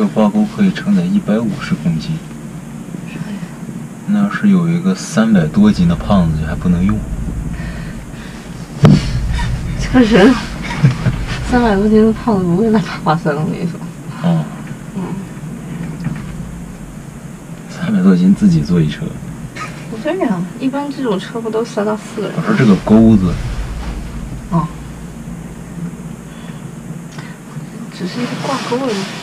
这个挂钩可以承载一百五十公斤。那要是有一个三百多斤的胖子，还不能用。这个人三百多斤的胖子不会来爬华山，我跟你说。哦，嗯，三百多斤自己坐一车。不这样，一般这种车不都三到四个人我？说这个钩子，哦，只是一个挂钩而已。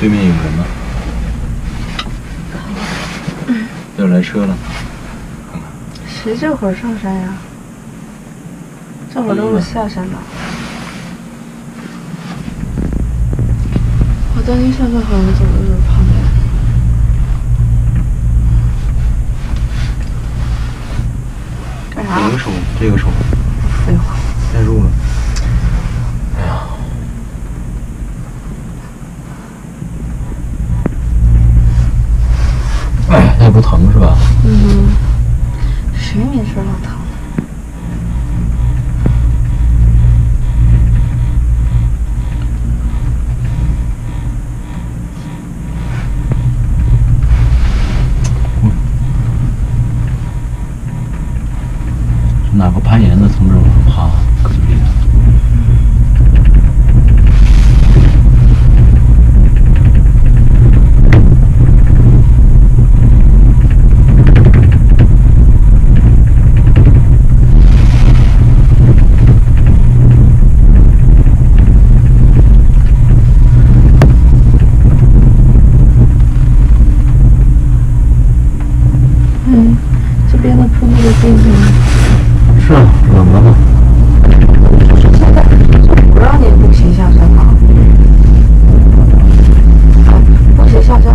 对面有人吗？要来车了。谁这会儿上山呀？这会儿都是下山的。我担心上山好像走的就是旁边。干啥哪？个手？这个手废话。带入了。哎，那也不疼是吧？嗯，谁没事老疼？哪个攀岩的从这儿往上爬，嗯，这边的瀑布的地形，是啊，冷了吗？现在不让你步行下山吗？啊，步行下山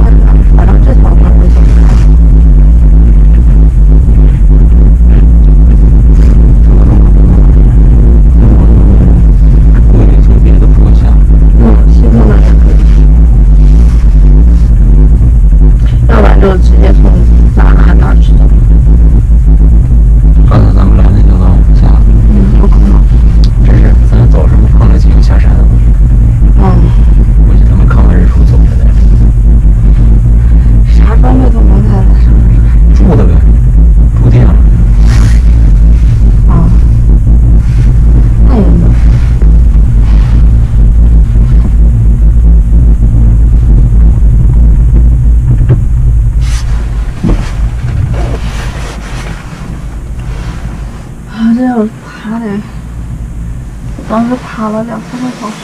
当时爬了两三个小时。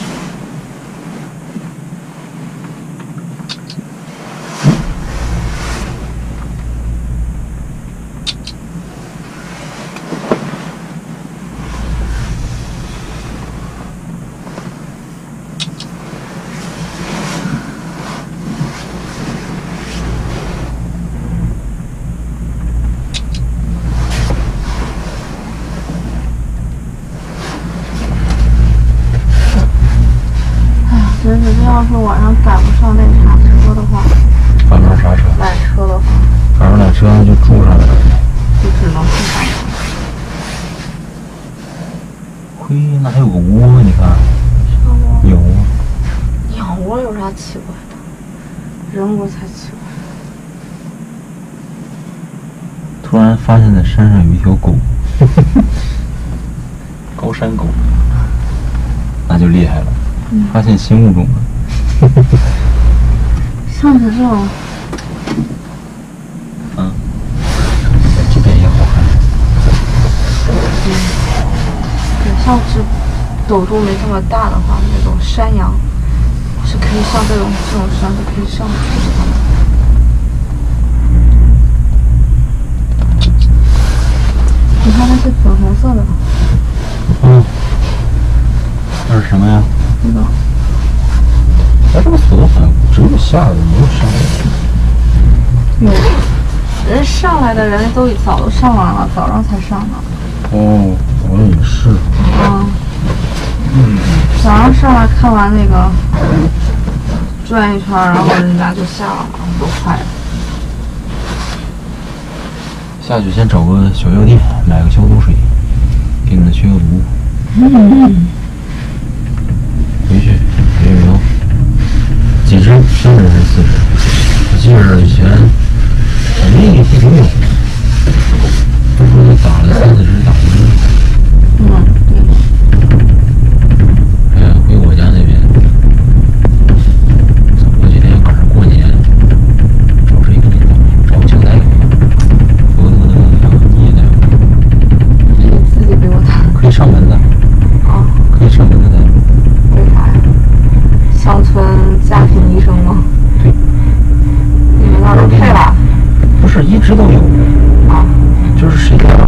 哎呀，真是，这要是晚上赶不上那啥车的话，赶不上啥车？缆车的话，赶上缆车那就住上了。就只能住上了。嘿，那还有个窝，你看？鸟窝。鸟窝有啥奇怪的？人窝才奇怪。突然发现，在山上有一条狗，高山狗，那就厉害了，发现新物种了。像是这种，嗯，这边也好看。对，上次陡度没这么大的话，那种山羊是可以上这种这种山是可以上去的。你看那是粉红色的，嗯，那是什么呀？那个这个锁好像只有下的没有上。的有。人上来的人都早都上完了早上才上呢。哦好像也是。啊嗯。早上上来看完那个转一圈然后人家就下了都快下去先找个小药店买个消毒水给你们消消毒嗯嗯几只？三只还是四只？我记得以前，反正也不挺有。一直都有就是谁家